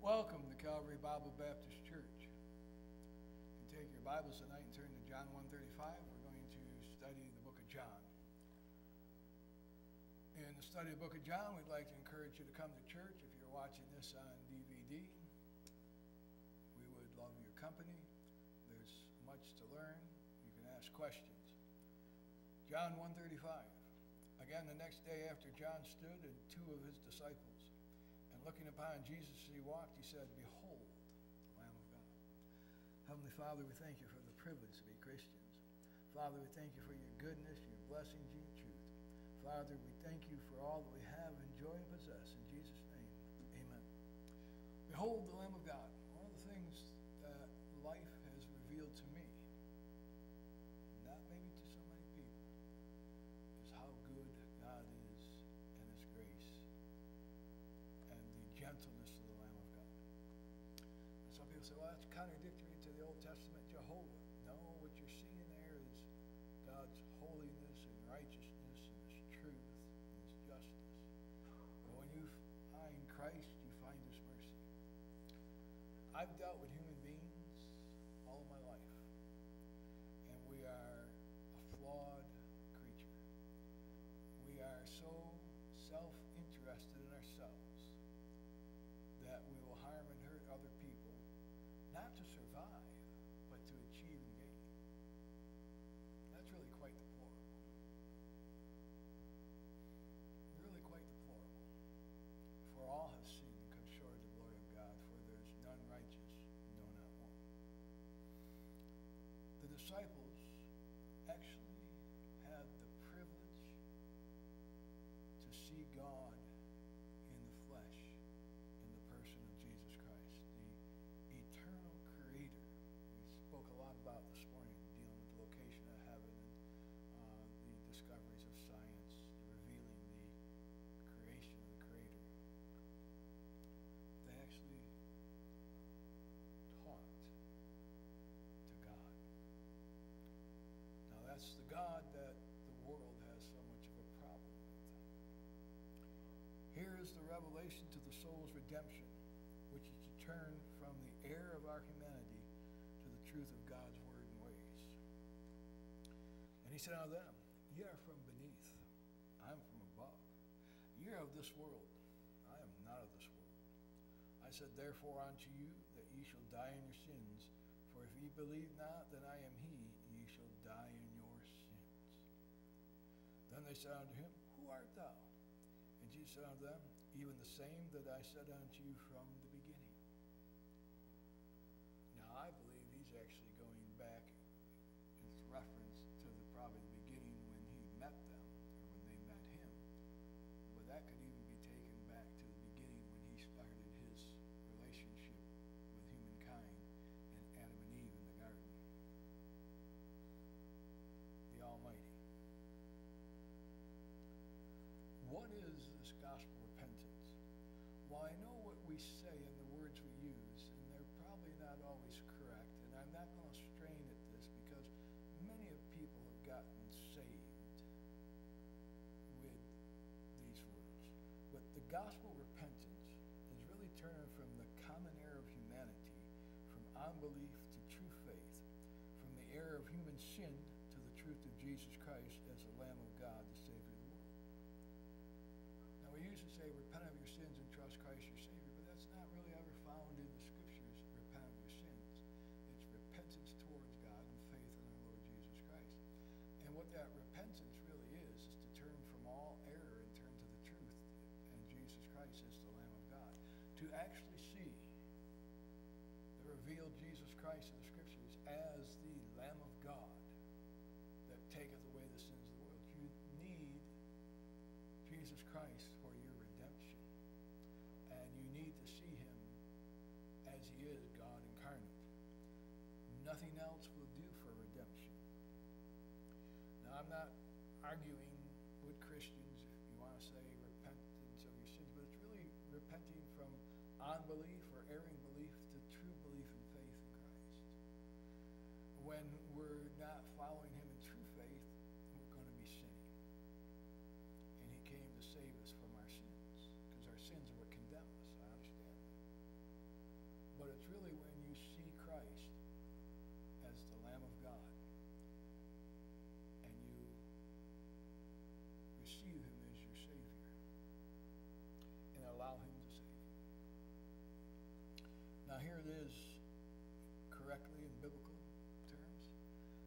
Welcome to Calvary Bible Baptist Church. You take your Bibles tonight and turn to John 135. We're going to study the book of John. In the study of the book of John, we'd like to encourage you to come to church. If you're watching this on DVD, we would love your company. There's much to learn. You can ask questions. John 135. Again, the next day after John stood and two of his disciples and looking upon Jesus as he walked, he said, Behold, the Lamb of God. Heavenly Father, we thank you for the privilege to be Christians. Father, we thank you for your goodness, your blessings, your truth. Father, we thank you for all that we have, enjoy, and possess. In Jesus' name, amen. Behold, the Lamb of God. Gentleness of the Lamb of God. And some people say, well, that's contradictory to the Old Testament Jehovah. No, what you're seeing there is God's holiness and righteousness and his truth and his justice. But when you find Christ, you find his mercy. I've dealt with human beings all of my life, and we are a flawed creature. We are so self-interested in ourselves that we will harm and hurt other people, not to survive, but to achieve and gain. That's really quite deplorable. Really quite deplorable. For all have sinned and come short of the glory of God, for there is none righteous, no, not one. The disciples actually had the privilege to see God discoveries of science, revealing the creation of the creator. They actually talked to God. Now that's the God that the world has so much of a problem with. Here is the revelation to the soul's redemption, which is to turn from the error of our humanity to the truth of God's word and ways. And he said unto them, Ye are from beneath, I am from above. Ye are of this world, I am not of this world. I said therefore unto you that ye shall die in your sins, for if ye believe not that I am he, ye shall die in your sins. Then they said unto him, Who art thou? And Jesus said unto them, Even the same that I said unto you from his relationship with humankind and Adam and Eve in the garden. The Almighty. What is this gospel repentance? Well, I know what we say and the words we use, and they're probably not always correct, and I'm not going to strain at this because many of people have gotten saved with these words. But the gospel repentance turning from the common error of humanity, from unbelief to true faith, from the error of human sin to the truth of Jesus Christ as the Lamb of God, the Savior of the world. Now, we usually say, repent of your sins and trust Christ your Savior, but that's not really ever found in the Scriptures, repent of your sins. It's repentance towards God and faith in our Lord Jesus Christ. And what that repentance really is, is to turn from all error and turn to the truth and Jesus Christ as the Lamb of God. To actually see the revealed Jesus Christ in the Scriptures as the Lamb of God that taketh away the sins of the world. You need Jesus Christ for your redemption. And you need to see him as he is, God incarnate. Nothing else will do for redemption. Now, I'm not arguing with Christians, if you want to say repentance of your sins, but it's really repenting from Unbelief or erring belief to true belief and faith in Christ. When we're not following him in true faith, we're going to be sinning. And he came to save us from our sins because our sins were condemned us. I understand that. But it's really when you see Christ as the Lamb of God here it is correctly in biblical terms.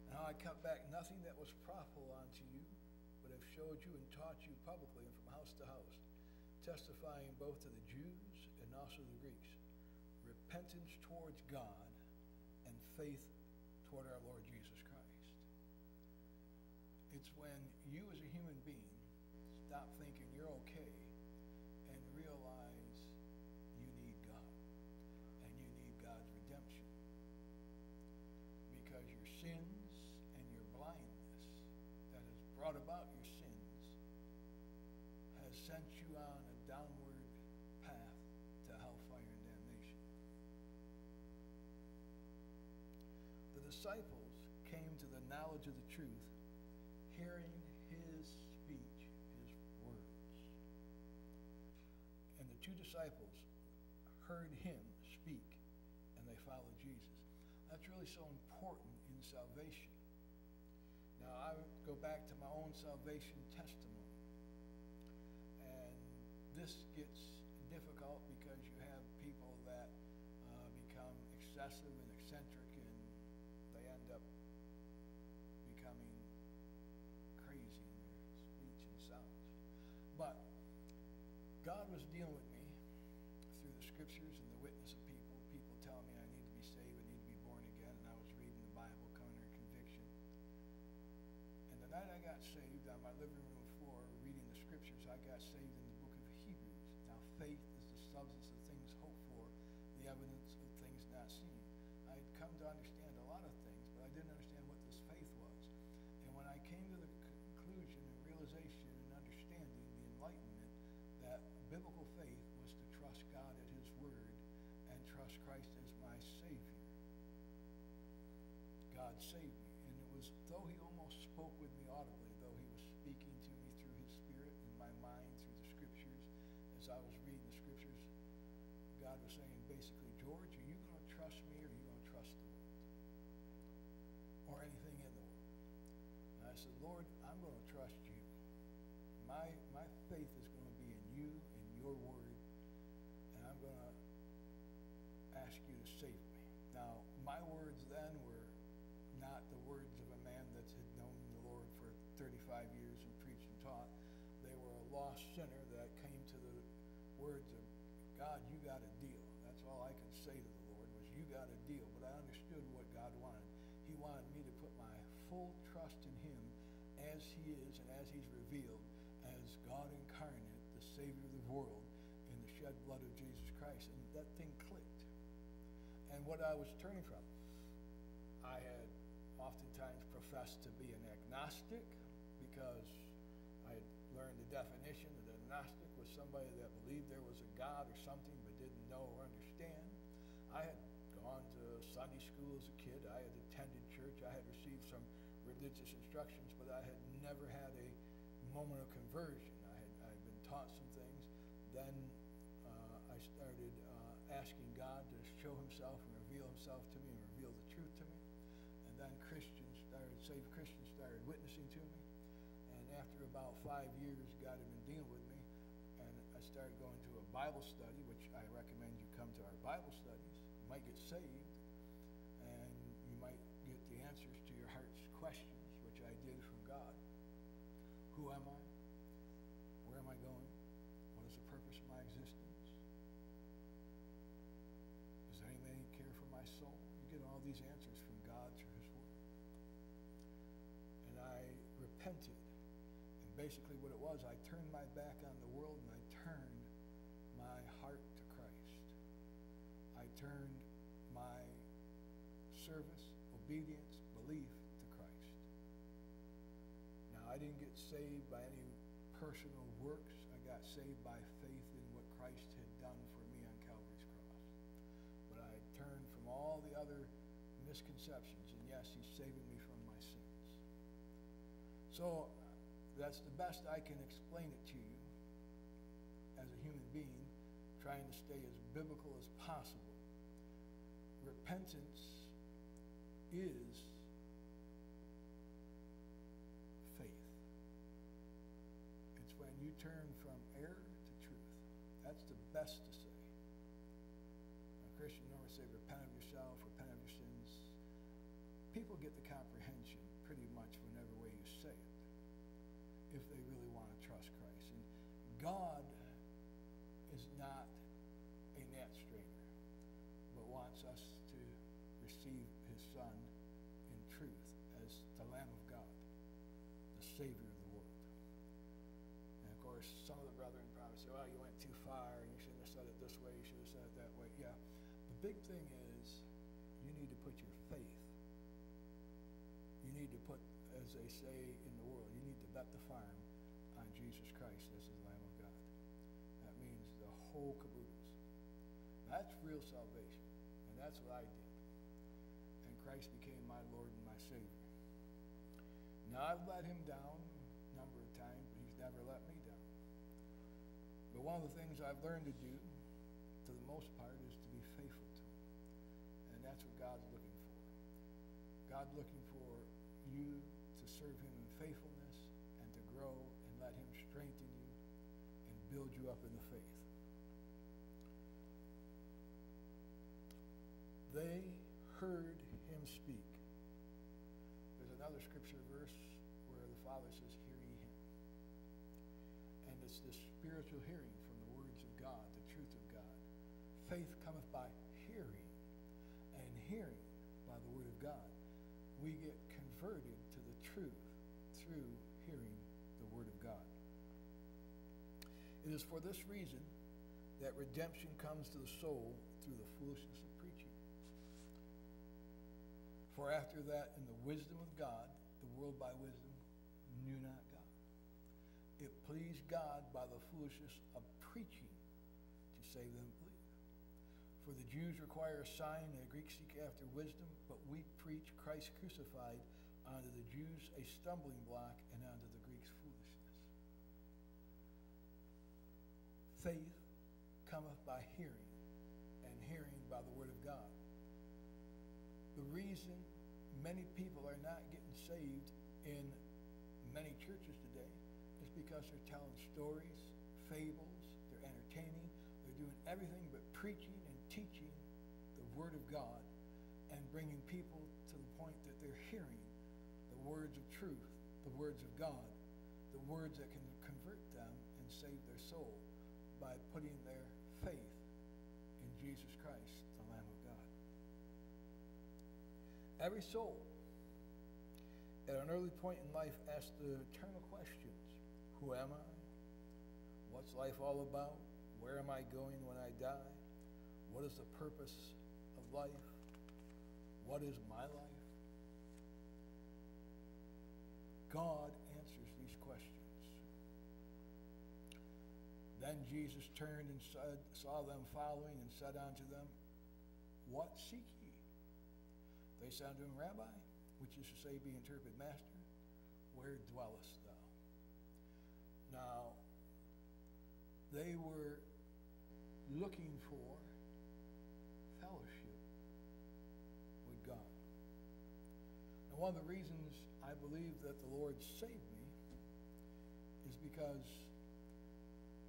And how I cut back nothing that was profitable unto you, but have showed you and taught you publicly and from house to house, testifying both to the Jews and also the Greeks, repentance towards God and faith toward our Lord Jesus Christ. It's when you as a human being stop thinking you're okay sins and your blindness that has brought about your sins has sent you on a downward path to hellfire and damnation. The disciples came to the knowledge of the truth, hearing his speech, his words. And the two disciples heard him speak, and they followed Jesus. That's really so important salvation. Now, I go back to my own salvation testimony. And this gets difficult because you have people that uh, become excessive and eccentric and they end up becoming crazy in their speech and sounds. But God was dealing with me through the scriptures and the scriptures, I got saved in the book of Hebrews. Now, faith is the substance of things hoped for, the evidence of things not seen. I had come to understand a lot of things, but I didn't understand what this faith was. And when I came to the conclusion and realization and understanding, the enlightenment, that biblical faith was to trust God at His Word and trust Christ as my Savior. God saved me. And it was, though He as I was reading the Scriptures, God was saying basically, George, are you going to trust me or are you going to trust the world? Or anything in the world? And I said, Lord, I'm going to trust you. My, my faith is as he is and as he's revealed as God incarnate, the Savior of the world, in the shed blood of Jesus Christ. And that thing clicked. And what I was turning from, I had oftentimes professed to be an agnostic because I had learned the definition that an agnostic was somebody that believed there was a God or something but didn't know or understand. I had gone to Sunday school as a kid. I had attended church. I had received some religious instructions, but I had never had a moment of conversion. I had, I had been taught some things. Then uh, I started uh, asking God to show himself and reveal himself to me and reveal the truth to me. And then Christians started, saved Christians started witnessing to me. And after about five years, God had been dealing with me. And I started going to a Bible study, which I recommend you come to our Bible studies. You might get saved, am I? Where am I going? What is the purpose of my existence? Does anybody care for my soul? You get all these answers from God through His Word. And I repented. And basically, what it was, I turned my back on the world and I turned my heart to Christ. I turned my service, obedience, saved by any personal works. I got saved by faith in what Christ had done for me on Calvary's cross. But I turned from all the other misconceptions, and yes, He's saving me from my sins. So that's the best I can explain it to you as a human being, trying to stay as biblical as possible. Repentance is the best to say. A Christian always say, repent of yourself, repent of your sins. People get the comprehension pretty much whenever way you say it, if they really want to trust Christ. And God is not a net strainer, but wants us to receive his Son in truth as the Lamb of God, the Savior of the world. And of course, some of the brethren probably say, well, you went said it this way, you should have said it that way. Yeah. The big thing is you need to put your faith. You need to put, as they say in the world, you need to bet the farm on Jesus Christ as the Lamb of God. That means the whole caboodle. That's real salvation. And that's what I did. And Christ became my Lord and my Savior. Now I've let him down one of the things I've learned to do, to the most part, is to be faithful to him. And that's what God's looking for. God's looking for you to serve him in faithfulness it's this spiritual hearing from the words of God, the truth of God. Faith cometh by hearing, and hearing by the word of God. We get converted to the truth through hearing the word of God. It is for this reason that redemption comes to the soul through the foolishness of preaching. For after that, in the wisdom of God, the world by wisdom knew not. It pleased God by the foolishness of preaching to save them. For the Jews require a sign, and the Greeks seek after wisdom, but we preach Christ crucified, unto the Jews a stumbling block, and unto the Greeks foolishness. Faith cometh by hearing, and hearing by the word of God. The reason many people are not getting saved in many churches because they're telling stories, fables, they're entertaining, they're doing everything but preaching and teaching the Word of God and bringing people to the point that they're hearing the words of truth, the words of God, the words that can convert them and save their soul by putting their faith in Jesus Christ, the Lamb of God. Every soul at an early point in life asks the eternal questions Who am I? What's life all about? Where am I going when I die? What is the purpose of life? What is my life? God answers these questions. Then Jesus turned and said, saw them following and said unto them, What seek ye? They said unto him, Rabbi, which is to say, be interpreted, Master, where dwellest thou? Now, they were looking for fellowship with God. Now, one of the reasons I believe that the Lord saved me is because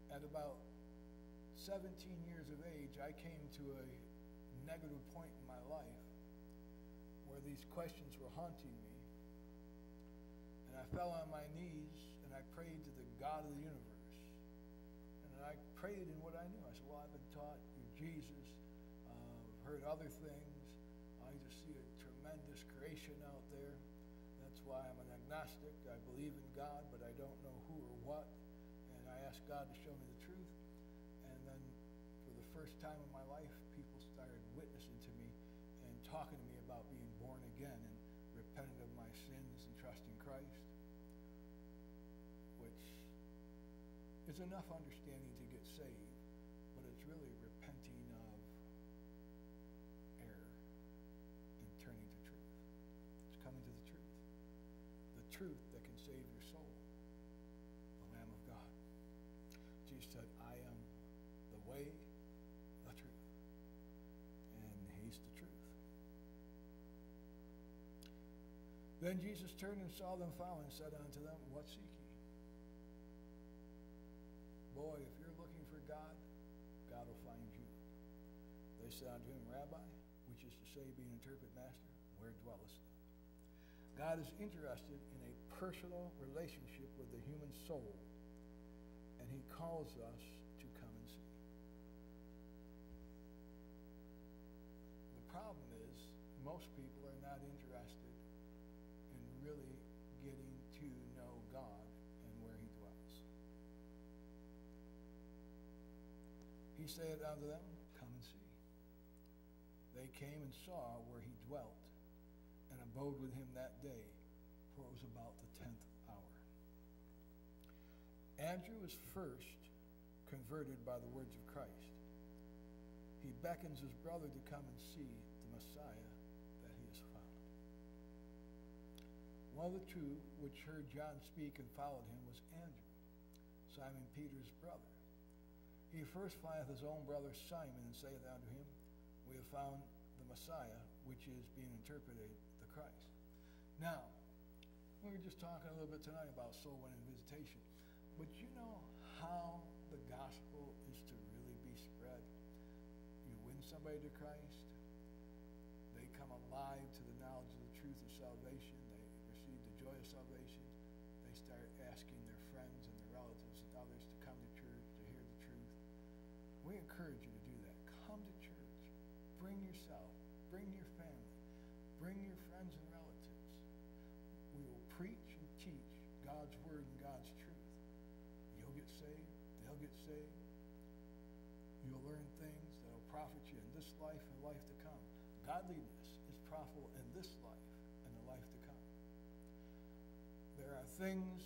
at about 17 years of age, I came to a negative point in my life where these questions were haunting me. And I fell on my knees I prayed to the God of the universe. And I prayed in what I knew. I said, Well, I've been taught Jesus, uh, heard other things. I just see a tremendous creation out there. That's why I'm an agnostic. I believe in God, but I don't know who or what. And I asked God to show me the truth. And then for the first time in my life, people started witnessing to me and talking to me is enough understanding to get saved, but it's really repenting of error and turning to truth. It's coming to the truth. The truth that can save your soul. The Lamb of God. Jesus said, I am the way, the truth, and He's the truth. Then Jesus turned and saw them following, and said unto them, What seek ye? Boy, if you're looking for God, God will find you. They said unto him, Rabbi, which is to say, being interpret, Master, where dwellest thou? God is interested in a personal relationship with the human soul, and he calls us to come and see. The problem is, most people are not interested in really He said unto them, Come and see. They came and saw where he dwelt and abode with him that day, for it was about the tenth hour. Andrew was first converted by the words of Christ. He beckons his brother to come and see the Messiah that he has found. One of the two which heard John speak and followed him was Andrew, Simon Peter's brother. He first findeth his own brother Simon and saith unto him, We have found the Messiah, which is being interpreted the Christ. Now, we were just talking a little bit tonight about soul winning visitation. But you know how the gospel is to really be spread? You win somebody to Christ, they come alive to the knowledge of the truth of salvation, this life and life to come. Godliness is profitable in this life and the life to come. There are things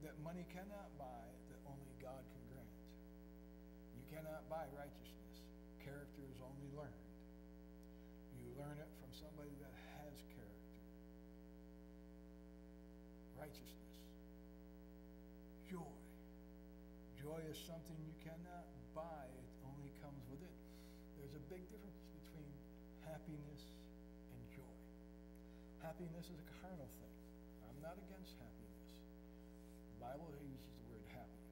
that money cannot buy that only God can grant. You cannot buy righteousness. Character is only learned. You learn it from somebody that has character. Righteousness. Joy. Joy is something you cannot buy, happiness and joy. Happiness is a carnal thing. I'm not against happiness. The Bible uses the word happy.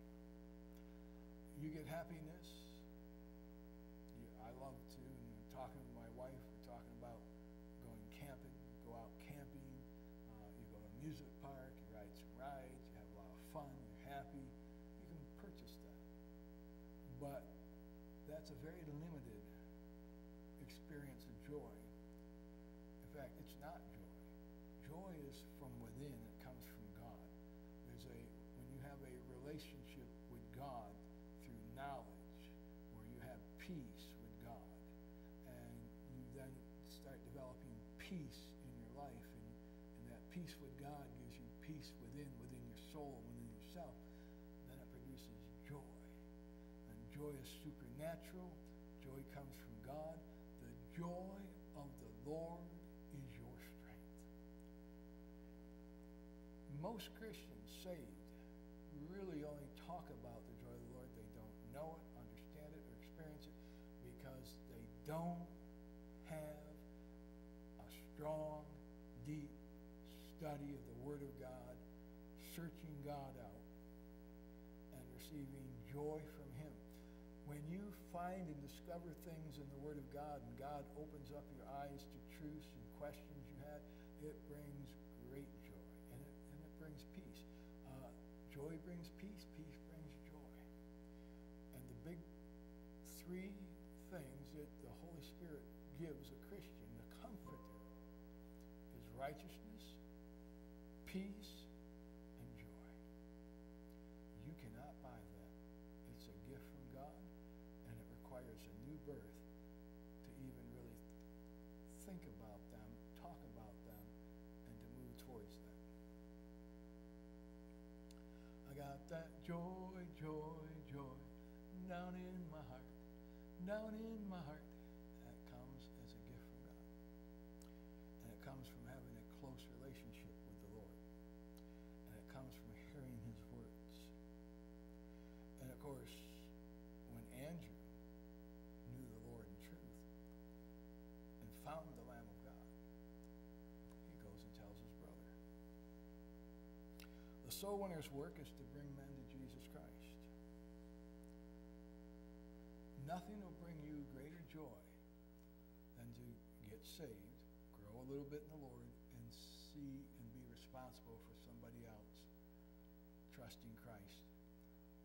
You get happiness. You, I love to, and talking with my wife, we're talking about going camping, go out camping, uh, you go to a music park, you ride some rides, you have a lot of fun, you're happy. You can purchase that. But that's a very limited experience not joy. Joy is from within, it comes from God. There's a when you have a relationship with God through knowledge, where you have peace with God, and you then start developing peace in your life, and, and that peace with God gives you peace within, within your soul, within yourself, then it produces joy. And joy is supernatural. Joy comes from God. The joy of the Lord is your strength. Most Christians saved really only talk about the joy of the Lord. They don't know it, understand it, or experience it because they don't have a strong, deep study of the Word of God, searching God out, and receiving joy from Him. When you find and discover things in the Word of God and God opens up your eyes to truths and questions you had, it brings joy brings peace, peace brings joy. And the big three things that the Holy Spirit gives a Christian, the comforter, is righteousness, peace, and joy. You cannot buy that. It's a gift from God, and it requires a new birth to even really think about got that joy, joy, joy down in my heart, down in my heart. Soul winner's work is to bring men to Jesus Christ. Nothing will bring you greater joy than to get saved, grow a little bit in the Lord, and see and be responsible for somebody else trusting Christ,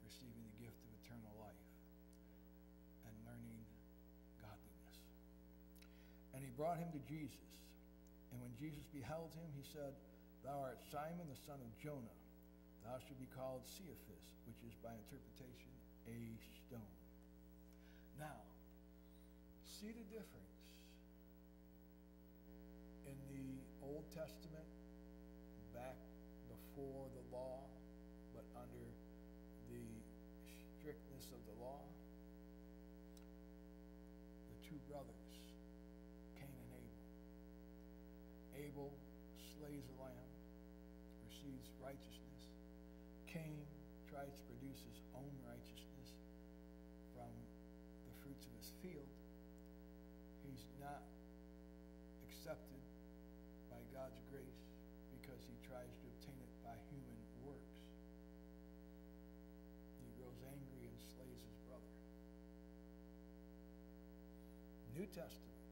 receiving the gift of eternal life, and learning godliness. And he brought him to Jesus. And when Jesus beheld him, he said, Thou art Simon the son of Jonah. Thou shalt be called Cephas, which is by interpretation a stone. Now, see the difference in the Old Testament, back before the law, but under the strictness of the law. The two brothers, Cain and Abel. Abel slays a lamb, receives righteousness. To produce his own righteousness from the fruits of his field. He's not accepted by God's grace because he tries to obtain it by human works. He grows angry and slays his brother. New Testament,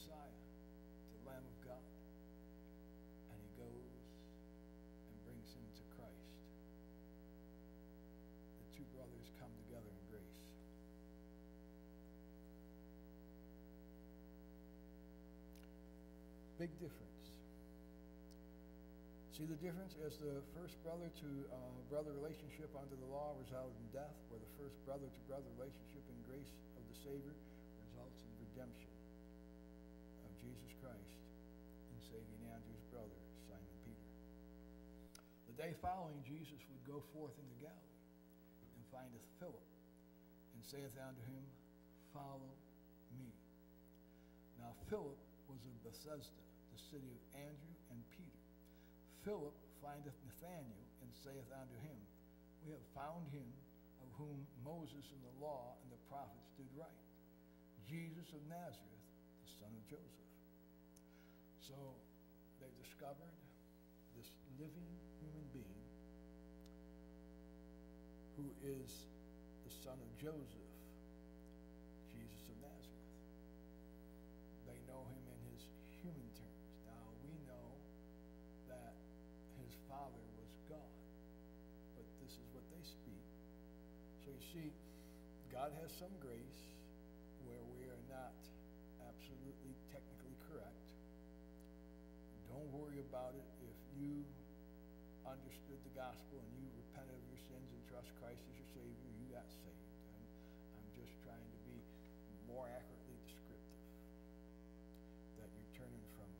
Messiah, the Lamb of God, and he goes and brings him to Christ. The two brothers come together in grace. Big difference. See the difference? As the first brother to uh, brother relationship under the law resulted in death, where the first brother to brother relationship in grace of the Savior results in redemption Christ in saving Andrew's brother, Simon Peter. The day following, Jesus would go forth into Galilee and findeth Philip and saith unto him, Follow me. Now Philip was of Bethsaida, the city of Andrew and Peter. Philip findeth Nathanael and saith unto him, We have found him of whom Moses and the law and the prophets did write, Jesus of Nazareth, the son of Joseph. So they discovered this living human being who is the son of Joseph, Jesus of Nazareth. They know him in his human terms. Now we know that his father was God, but this is what they speak. So you see, God has some grace about it if you understood the gospel and you repented of your sins and trust Christ as your Savior, you got saved. I'm, I'm just trying to be more accurately descriptive. That you're turning from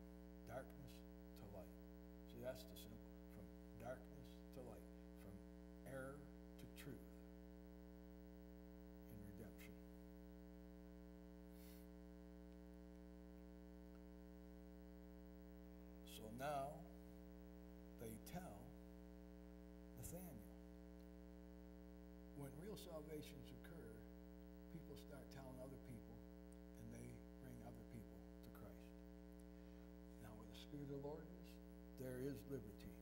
darkness to light. See, that's the simple. From darkness to light. So now they tell Nathanael. When real salvations occur, people start telling other people, and they bring other people to Christ. Now, where the Spirit of the Lord is, there is liberty.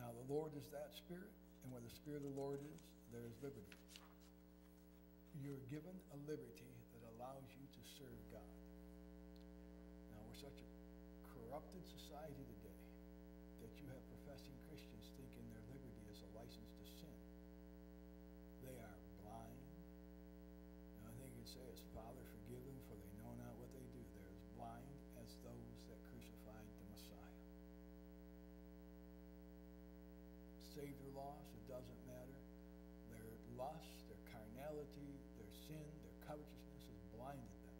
Now, the Lord is that Spirit, and where the Spirit of the Lord is, there is liberty. You're given a liberty that allows you to serve such a corrupted society today that you have professing Christians thinking their liberty is a license to sin. They are blind. The only thing you can say is, Father, forgive them, for they know not what they do. They're as blind as those that crucified the Messiah. Saved or lost, it doesn't matter. Their lust, their carnality, their sin, their covetousness has blinded them.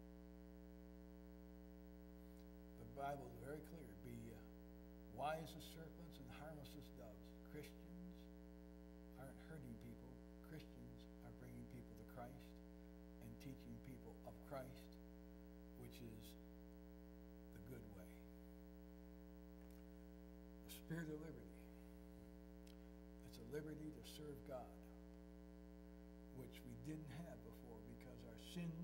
The Bible is very clear. Be uh, wise as serpents and harmless as doves. Christians aren't hurting people. Christians are bringing people to Christ and teaching people of Christ, which is the good way. The spirit of liberty. It's a liberty to serve God, which we didn't have before because our sins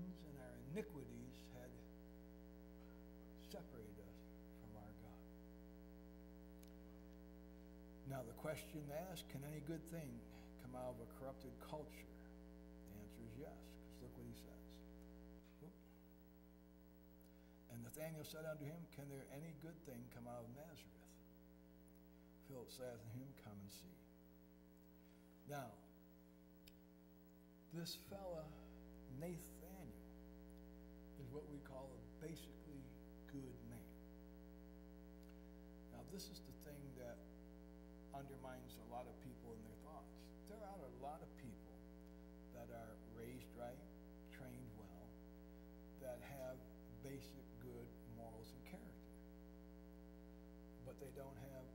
question asked can any good thing come out of a corrupted culture? The answer is yes, because look what he says. And Nathanael said unto him, Can there any good thing come out of Nazareth? Philip said unto him, Come and see. Now, this fella, Nathanael, is what we call a basically good man. Now, this is the undermines a lot of people in their thoughts. There are a lot of people that are raised right, trained well, that have basic good morals and character. But they don't have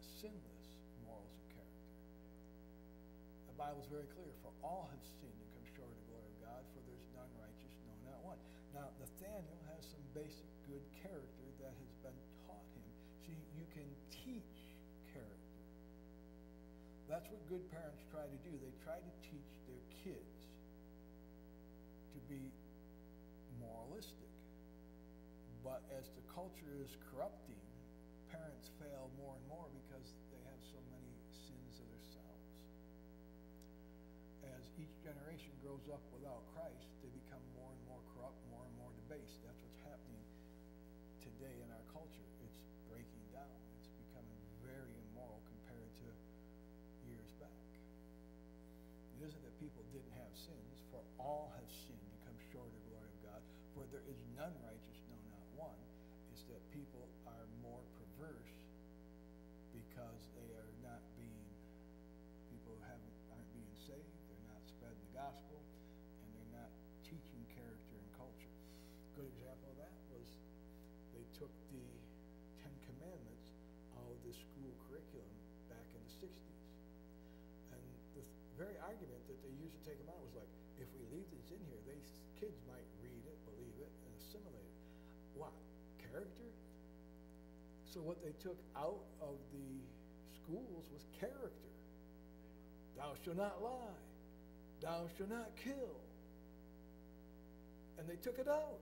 sinless morals and character. The Bible is very clear, for all have sinned and come short of the glory of God, for there's none righteous, no, not one. Now, Nathanael has some basic good character That's what good parents try to do. They try to teach their kids to be moralistic. But as the culture is corrupting, parents fail more and more because they have so many sins of themselves. As each generation grows up without Christ, sins, for all have sinned and come short of the glory of God. For there is none righteous, no, not one. is that people are more perverse because they are not being, people haven't, aren't being saved, they're not spreading the gospel, and they're not teaching character and culture. Good example of that was they took the Ten Commandments out of the school curriculum back in the 60s. The very argument that they used to take them out was like, if we leave these in here, these kids might read it, believe it, and assimilate it. What? Character? So what they took out of the schools was character. Thou shalt not lie. Thou shalt not kill. And they took it out.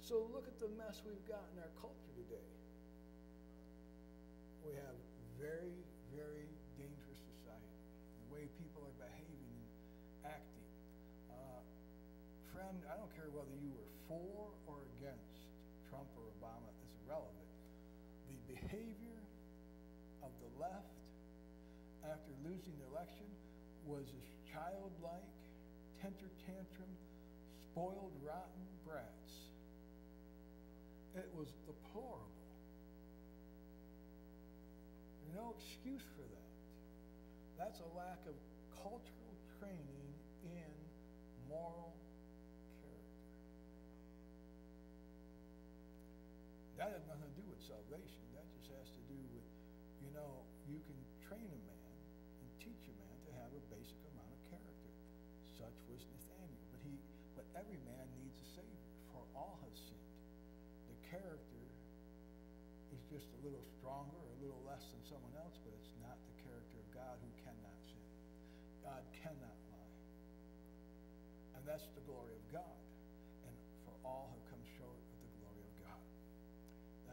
So look at the mess we've got in our culture today. We have very friend, I don't care whether you were for or against Trump or Obama, it's irrelevant. The behavior of the left after losing the election was as childlike, temper tantrum, spoiled, rotten brats. It was deplorable. No excuse for that. That's a lack of cultural training in moral character. That has nothing to do with salvation. That just has to do with, you know, you can train a man and teach a man to have a basic amount of character. Such was Nathanael. But he but every man needs a savior, for all have sinned. The character is just a little stronger or a little less than someone else, but it's not the character of God who cannot sin. God cannot lie. And that's the glory of God. And for all have come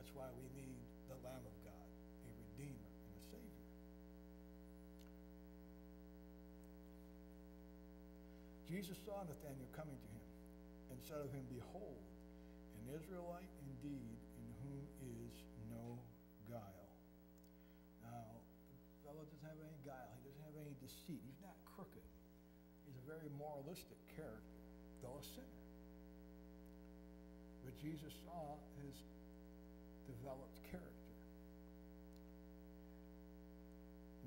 That's why we need the Lamb of God, a Redeemer and a Savior. Jesus saw Nathanael coming to him and said of him, Behold, an Israelite indeed in whom is no guile. Now, the fellow doesn't have any guile. He doesn't have any deceit. He's not crooked. He's a very moralistic character, though a sinner. But Jesus saw developed character.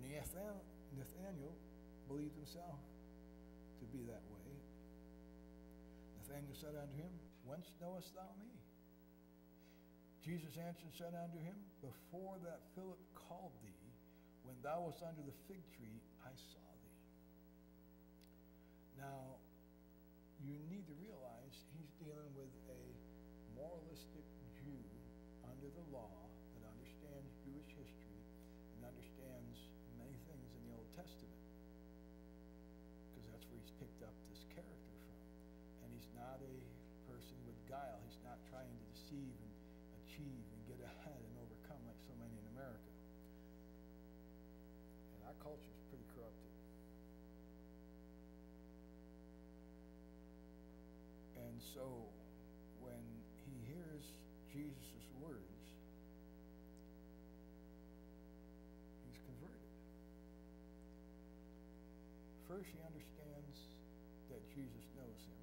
Nathan- Nathanael believed himself to be that way. Nathanael said unto him, Whence knowest thou me? Jesus answered and said unto him, Before that Philip called thee, when thou wast under the fig tree, I saw thee. Now, you need to realize he's dealing with a moralistic law that understands Jewish history and understands many things in the Old Testament. Because that's where he's picked up this character from. And he's not a person with guile. He's not trying to deceive and achieve First, he understands that Jesus knows him.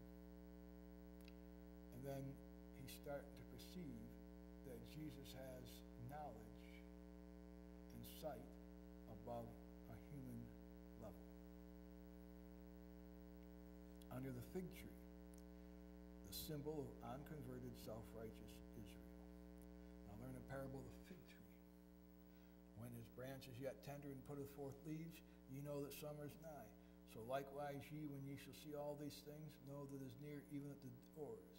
And then he's starting to perceive that Jesus has knowledge and sight above a human level. Under the fig tree, the symbol of unconverted, self-righteous Israel. Now learn a parable of the fig tree. When his branch is yet tender and putteth forth leaves, ye know that summer is nigh. So likewise ye, when ye shall see all these things, know that it is near even at the doors.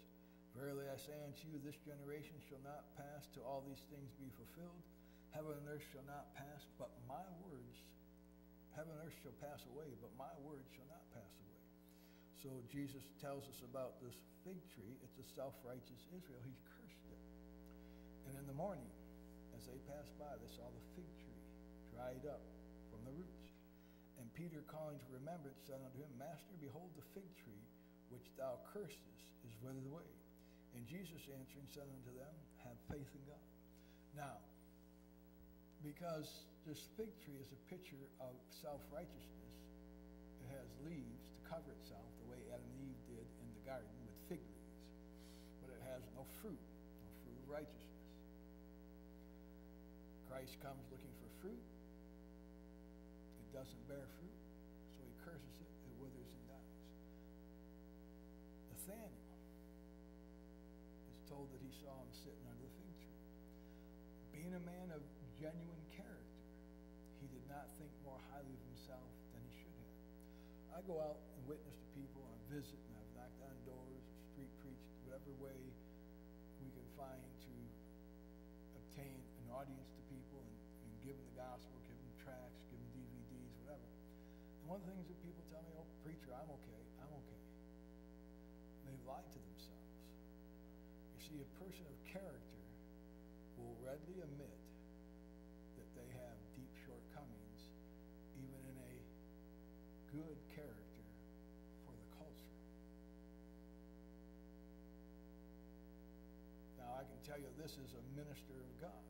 Verily I say unto you, this generation shall not pass till all these things be fulfilled. Heaven and earth shall not pass, but my words, heaven and earth shall pass away, but my words shall not pass away. So Jesus tells us about this fig tree. It's a self-righteous Israel. He cursed it. And in the morning, as they passed by, they saw the fig tree dried up Peter, calling to remembrance, said unto him, Master, behold, the fig tree which thou cursedst is withered away. And Jesus answering said unto them, Have faith in God. Now, because this fig tree is a picture of self-righteousness, it has leaves to cover itself the way Adam and Eve did in the garden with fig leaves. But it has no fruit, no fruit of righteousness. Christ comes looking for fruit. Doesn't bear fruit, so he curses it, it withers and dies. Nathanael is told that he saw him sitting under the fig tree. Being a man of genuine character, he did not think more highly of himself than he should have. I go out and witness to people, and I visit, and I've knocked on doors, street preached, whatever way we can find to obtain an audience to people and, and give them the gospel, give them tracts, give them one of the things that people tell me, oh, preacher, I'm okay, I'm okay. They've lied to themselves. You see, a person of character will readily admit that they have deep shortcomings, even in a good character for the culture. Now, I can tell you this is a minister of God.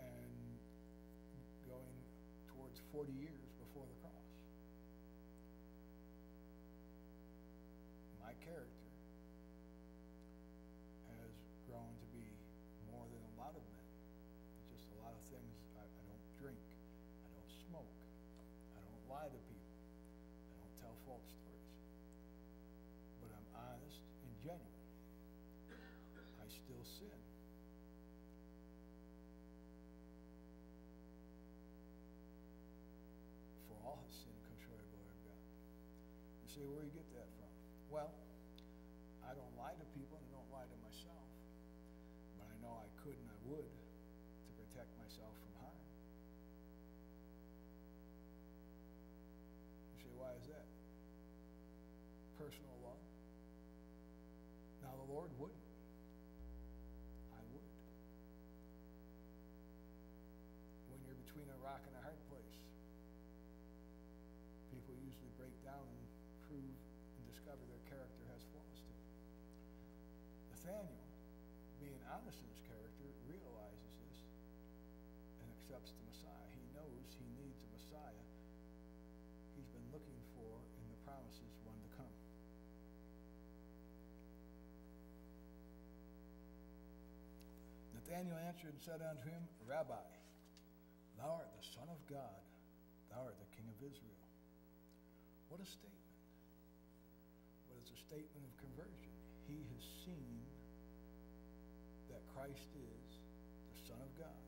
And going towards 40 years before the cross. My character has grown to be more than a lot of men. Just a lot of things. I, I don't drink. I don't smoke. I don't lie to people. I don't tell false stories. But I'm honest and genuine. I still sin. Of God. You say, where do you get that from? Well, I don't lie to people and I don't lie to myself. But I know I could and I would to protect myself from harm. You say, why is that? Personal law. Discover their character has flaws too. Nathanael, being honest in his character, realizes this and accepts the Messiah. He knows he needs a Messiah he's been looking for in the promises one to come. Nathanael answered and said unto him, Rabbi, thou art the Son of God, thou art the King of Israel. What a statement. A statement of conversion. He has seen that Christ is the Son of God.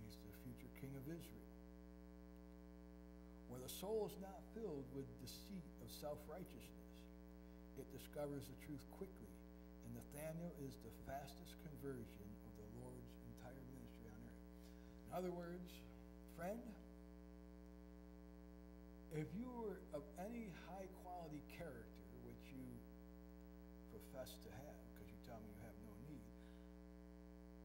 He's the future King of Israel. Where the soul is not filled with deceit of self-righteousness, it discovers the truth quickly. And Nathanael is the fastest conversion of the Lord's entire ministry on earth. In other words, friend, if you were of any high profess to have, because you tell me you have no need,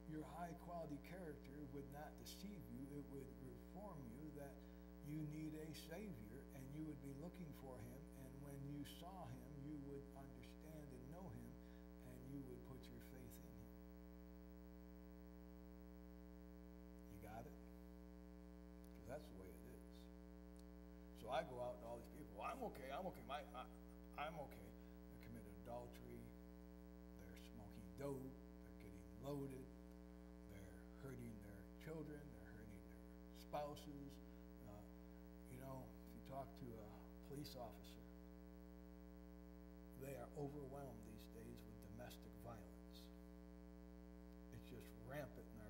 your high quality character would not deceive you. It would inform you that you need a Savior and you would be looking for Him. And when you saw Him, you would understand and know Him and you would put your faith in Him. You got it? That's the way it is. So I go out and all these people, well, I'm okay, I'm okay, my, I, I'm okay. They're committing adultery, dope, they're getting loaded, they're hurting their children, they're hurting their spouses. Uh, you know, if you talk to a police officer, they are overwhelmed these days with domestic violence. It's just rampant and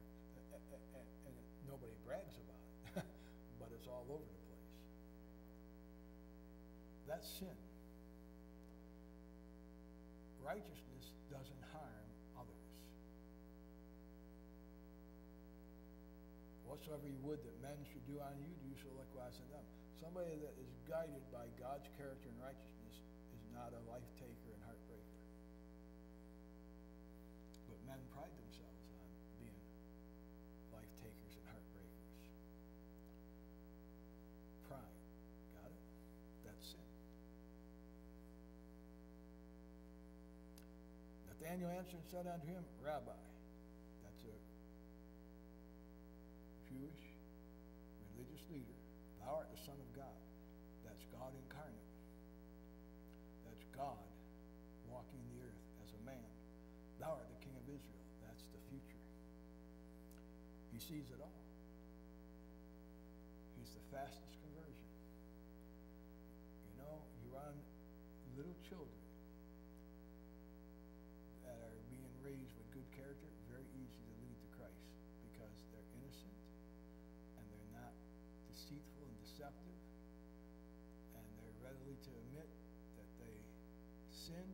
nobody brags about it, but it's all over the place. That's sin. Righteousness doesn't harm Whatsoever you would that men should do on you, do so likewise on them. Somebody that is guided by God's character and righteousness is not a life taker and heartbreaker. But men pride themselves on being life takers and heartbreakers. Pride. Got it? That's sin. Nathanael answered and said unto him, Rabbi, leader, thou art the Son of God. That's God incarnate. That's God walking the earth as a man. Thou art the King of Israel. That's the future. He sees it all. He's the fastest conversion. You know, you run little children deceitful and deceptive and they're readily to admit that they sin,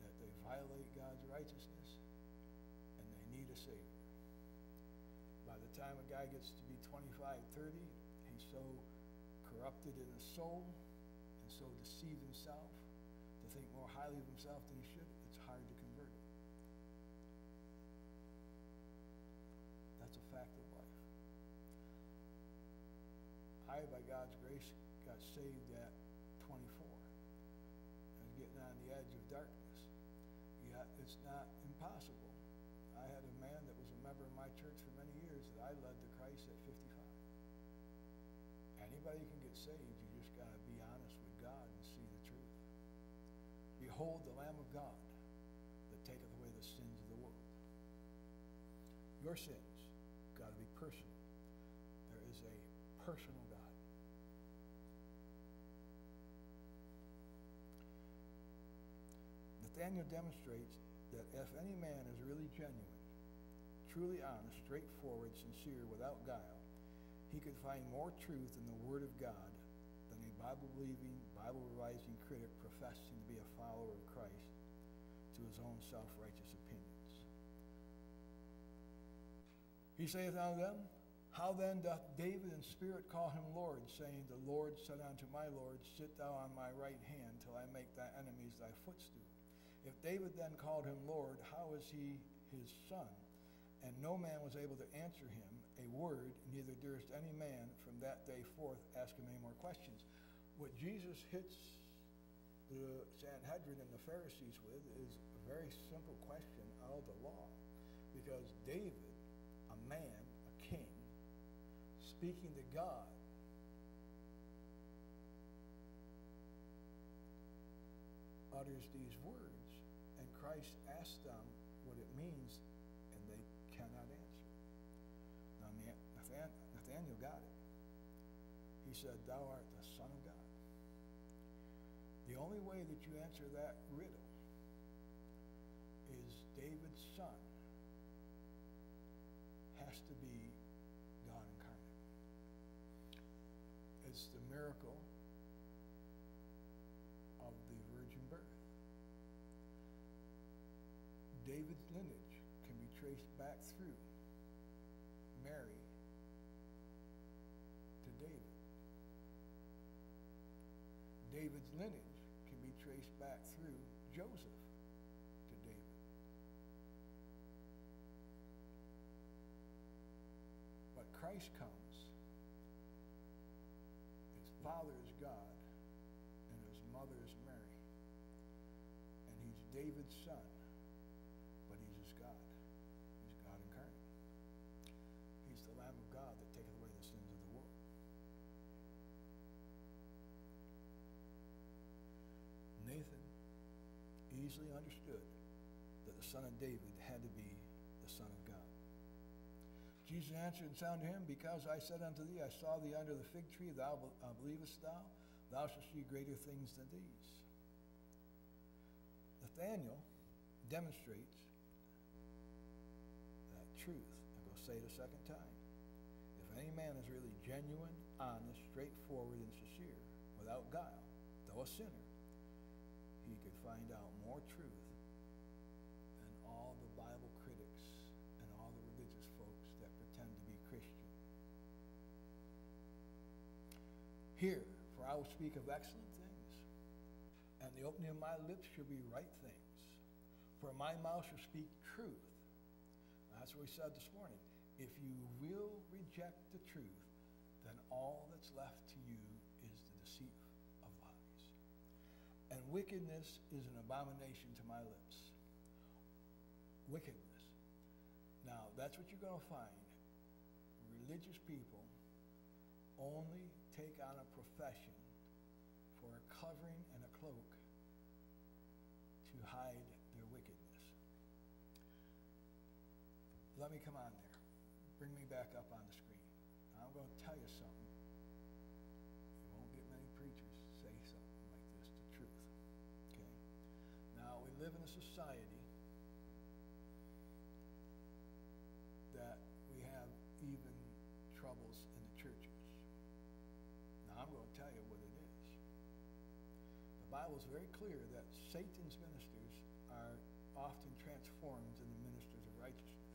that they violate God's righteousness, and they need a Savior. By the time a guy gets to be 25, 30, he's so corrupted in his soul and so deceived himself to think more highly of himself than he should, it's hard to convert him. That's a fact of life. I, by God's grace, got saved at 24. I was getting on the edge of darkness. Yet it's not impossible. I had a man that was a member of my church for many years that I led to Christ at 55. Anybody can get saved. You just got to be honest with God and see the truth. Behold the Lamb of God that taketh away the sins of the world. Your sins got to be personal. There is a personal God. Nathanael demonstrates that if any man is really genuine, truly honest, straightforward, sincere, without guile, he could find more truth in the Word of God than a Bible believing, Bible revising critic professing to be a follower of Christ to his own self righteous opinions. He saith unto them, How then doth David in spirit call him Lord, saying, The Lord said unto my Lord, Sit thou on my right hand till I make thy enemies thy footstool. If David then called him Lord, how is he his son? And no man was able to answer him a word, neither durst any man from that day forth ask him any more questions. What Jesus hits the Sanhedrin and the Pharisees with is a very simple question out of the law. Because David, a man, a king, speaking to God, utters these words, Christ asked them what it means, and they cannot answer. Now, Nathanael got it. He said, Thou art the Son of God. The only way that you answer that riddle is David's son has to be God incarnate. It's the miracle Joseph to David. But Christ comes his father is God and his mother is Mary. And he's David's son, but he's his God. He's God incarnate. He's the Lamb of God that taketh easily understood that the son of David had to be the son of God. Jesus answered and said unto him, Because I said unto thee, I saw thee under the fig tree, thou uh, believest thou? Thou shalt see greater things than these. Nathanael demonstrates that truth. I'm going to say it a second time. If any man is really genuine, honest, straightforward, and sincere, without guile, though a sinner, find out more truth than all the Bible critics and all the religious folks that pretend to be Christian. Hear, for I will speak of excellent things, and the opening of my lips shall be right things. For my mouth shall speak truth. That's what we said this morning. If you will reject the truth, then all that's left to you wickedness is an abomination to my lips. Wickedness. Now, that's what you're going to find. Religious people only take on a profession for a covering and a cloak to hide their wickedness. Let me come on there. Bring me back up on the screen. I'm going to tell you something. Society that we have even troubles in the churches. Now, I'm going to tell you what it is. The Bible is very clear that Satan's ministers are often transformed into ministers of righteousness.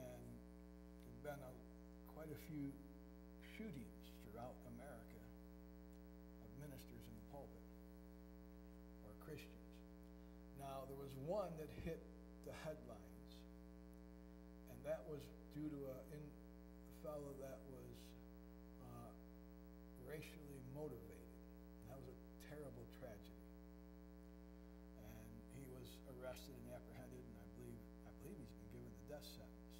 And there have been a, quite a few shootings throughout America of ministers in the pulpit or Christians. Now, there was one that hit the headlines, and that was due to a, in, a fellow that was uh, racially motivated. That was a terrible tragedy. And he was arrested and apprehended, and I believe I believe he's been given the death sentence.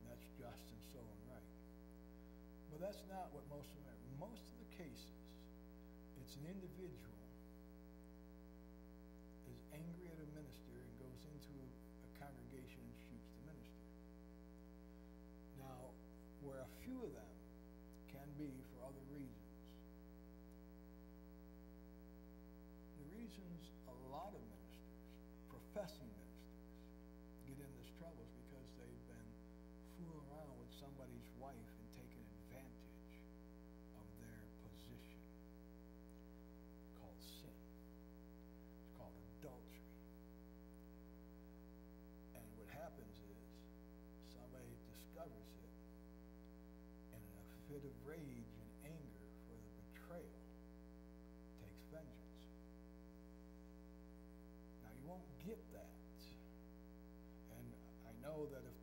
And that's just and so and right. But that's not what most of them. Most of the cases, it's an individual a lot of ministers, professing ministers, get in this trouble is because they've been fooling around with somebody's wife and taking advantage of their position. It's called sin. It's called adultery. And what happens is somebody discovers it, and in a fit of rage and anger for the betrayal,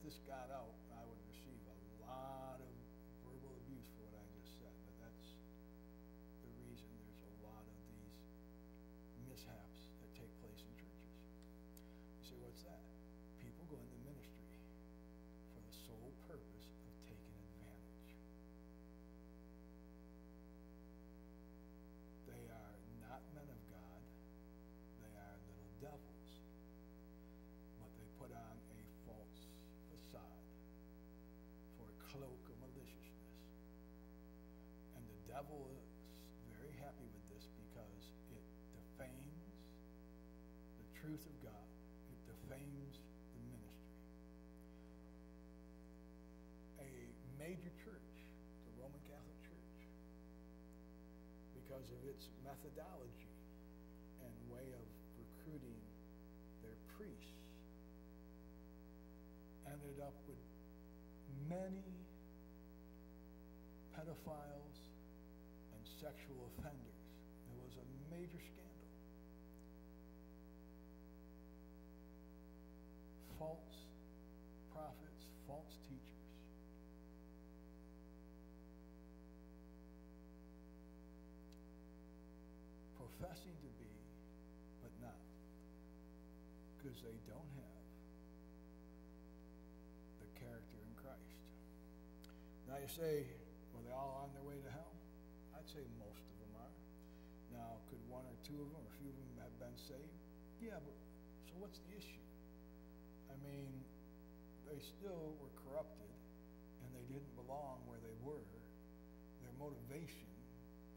this got out, I would receive a lot of verbal abuse for what I just said, but that's the reason there's a lot of these mishaps that take place in churches. You say, what's that? People go into ministry for the sole purpose devil is uh, very happy with this because it defames the truth of God. It defames the ministry. A major church, the Roman Catholic Church, because of its methodology and way of recruiting their priests, ended up with many pedophiles sexual offenders. It was a major scandal. False prophets, false teachers. Professing to be, but not, because they don't have the character in Christ. Now you say, well, they're all on their way to I'd say most of them are. Now, could one or two of them, a few of them have been saved? Yeah, but so what's the issue? I mean, they still were corrupted and they didn't belong where they were. Their motivation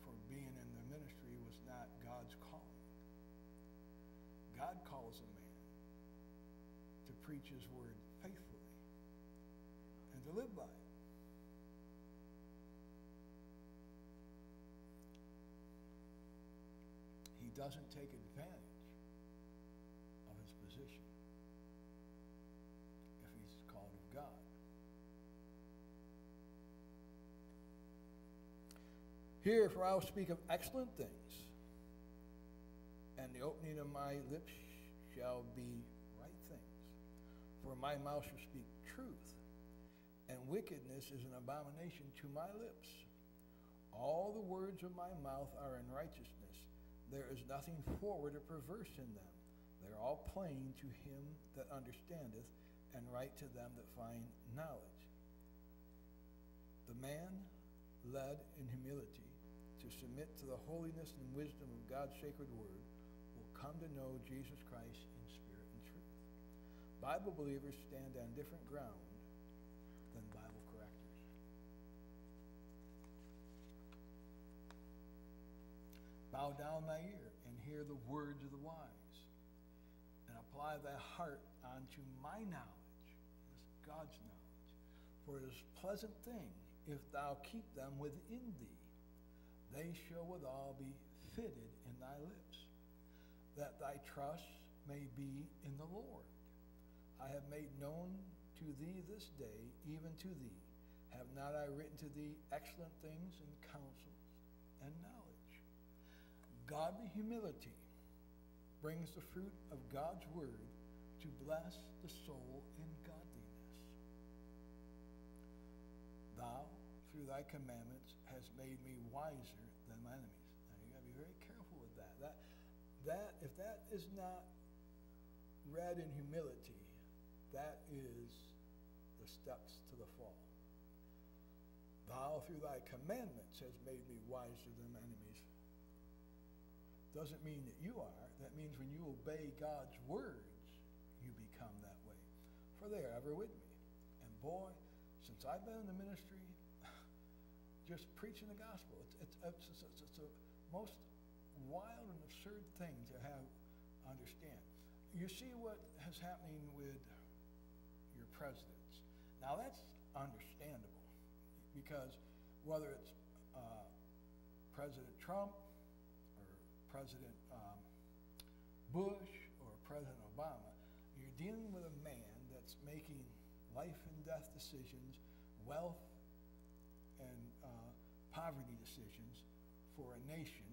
for being in the ministry was not God's calling. God calls a man to preach his word faithfully and to live by it. He doesn't take advantage of his position if he's called of God. Here, for I will speak of excellent things, and the opening of my lips shall be right things. For my mouth shall speak truth, and wickedness is an abomination to my lips. All the words of my mouth are in righteousness. There is nothing forward or perverse in them. They are all plain to him that understandeth, and right to them that find knowledge. The man led in humility to submit to the holiness and wisdom of God's sacred word will come to know Jesus Christ in spirit and truth. Bible believers stand on different ground than Bible correctors. Bow down thy ear and hear the words of the wise, and apply thy heart unto my knowledge, this God's knowledge. For it is a pleasant thing if thou keep them within thee they shall withal be fitted in thy lips, that thy trust may be in the Lord. I have made known to thee this day, even to thee. Have not I written to thee excellent things and counsels and knowledge? Godly humility brings the fruit of God's word to bless the soul in godliness. Thou, through thy commandments, has made me wiser than my enemies. Now you gotta be very careful with that. That that if that is not read in humility, that is the steps to the fall. Thou through thy commandments has made me wiser than my enemies. Doesn't mean that you are. That means when you obey God's words, you become that way. For they are ever with me. And boy, since I've been in the ministry, just preaching the gospel. It's, it's, it's, it's, it's a most wild and absurd thing to have understand. You see what is happening with your presidents. Now that's understandable because whether it's uh, President Trump President um, Bush or President Obama, you're dealing with a man that's making life and death decisions, wealth and uh, poverty decisions for a nation,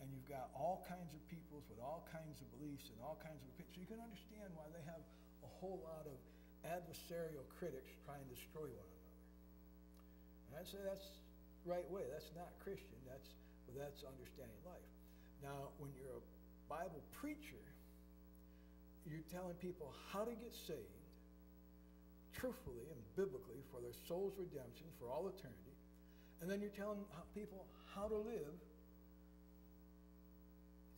and you've got all kinds of peoples with all kinds of beliefs and all kinds of opinions. So you can understand why they have a whole lot of adversarial critics trying to destroy one another. And I'd say that's the right way. That's not Christian. That's well, that's understanding life. Now, when you're a Bible preacher, you're telling people how to get saved truthfully and biblically for their soul's redemption for all eternity. And then you're telling people how to live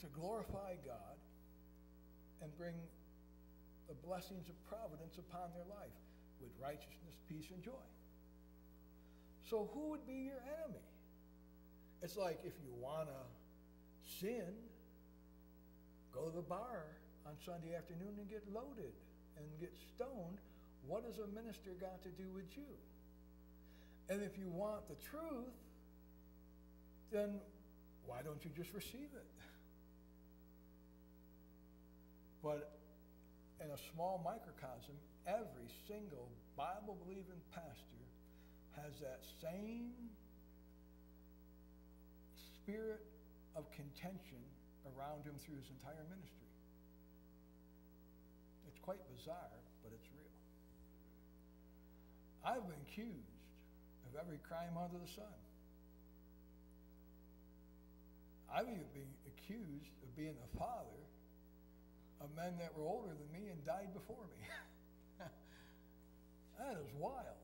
to glorify God and bring the blessings of providence upon their life with righteousness, peace, and joy. So, who would be your enemy? It's like if you want to sin, go to the bar on Sunday afternoon and get loaded and get stoned. What has a minister got to do with you? And if you want the truth, then why don't you just receive it? But in a small microcosm, every single Bible believing pastor has that same spirit of contention around him through his entire ministry. It's quite bizarre, but it's real. I've been accused of every crime under the sun. I've even been accused of being the father of men that were older than me and died before me. that is wild.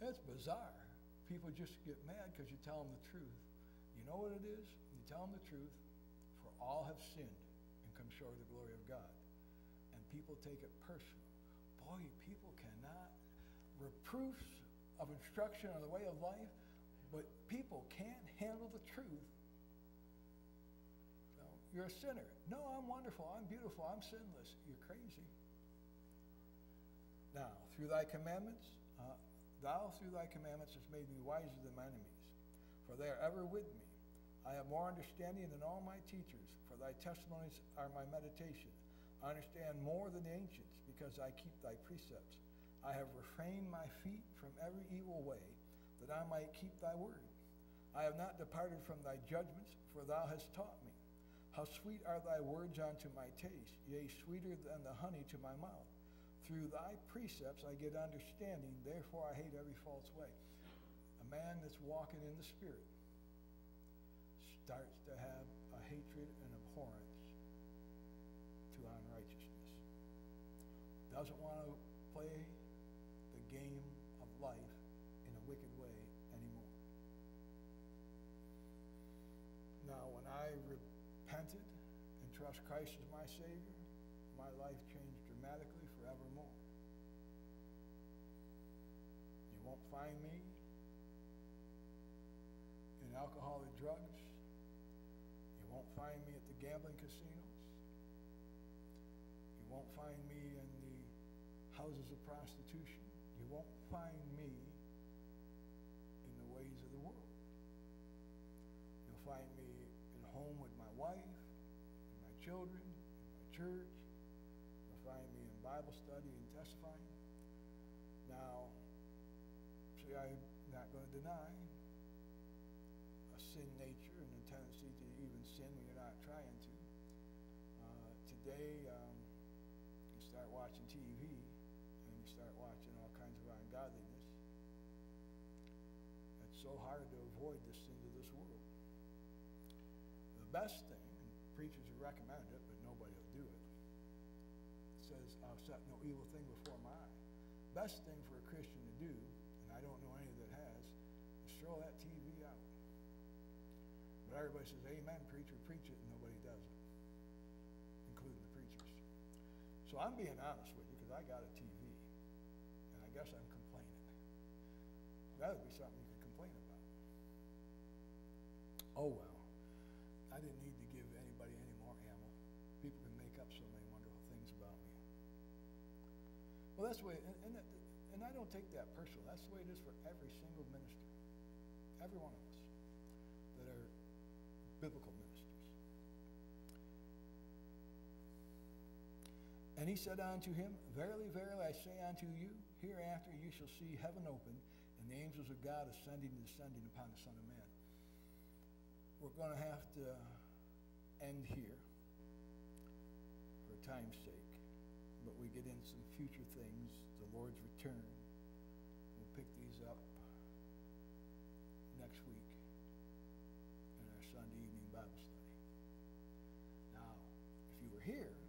It's bizarre. People just get mad because you tell them the truth. You know what it is? You tell them the truth, for all have sinned and come short of the glory of God. And people take it personal. Boy, people cannot. Reproofs of instruction on the way of life, but people can't handle the truth. So, you're a sinner. No, I'm wonderful. I'm beautiful. I'm sinless. You're crazy. Now, through thy commandments, uh, Thou, through thy commandments, hast made me wiser than my enemies, for they are ever with me. I have more understanding than all my teachers, for thy testimonies are my meditation. I understand more than the ancients, because I keep thy precepts. I have refrained my feet from every evil way, that I might keep thy word. I have not departed from thy judgments, for thou hast taught me. How sweet are thy words unto my taste, yea, sweeter than the honey to my mouth. Through thy precepts I get understanding, therefore I hate every false way. A man that's walking in the Spirit starts to have a hatred and abhorrence to unrighteousness. Doesn't want to play the game of life in a wicked way anymore. Now, when I repented and trust Christ as my Savior, my life changed dramatically forevermore. You won't find me in alcohol or drugs. You won't find me at the gambling casinos. You won't find me in the houses of prostitution. You won't find me in the ways of the world. You'll find me at home with my wife, and my children, in my church, You'll find me in Bible study and testifying. Now, see, I'm not going to deny so hard to avoid the sins of this world. The best thing, and preachers have recommended it, but nobody will do it, says, I'll set no evil thing before my eye. Best thing for a Christian to do, and I don't know any that has, is throw that TV out. But everybody says, Amen, preacher, preach it, and nobody does it, including the preachers. So I'm being honest with you because I got a TV, and I guess I'm complaining. That would be something Oh well. I didn't need to give anybody any more ammo. People can make up so many wonderful things about me. Well, that's the way, and, and, and I don't take that personal. That's the way it is for every single minister, every one of us that are biblical ministers. And he said unto him, Verily, verily, I say unto you, hereafter you shall see heaven open and the angels of God ascending and descending upon the Son of Man. We're going to have to end here for time's sake, but we get into some future things, the Lord's return. We'll pick these up next week in our Sunday evening Bible study. Now, if you were here,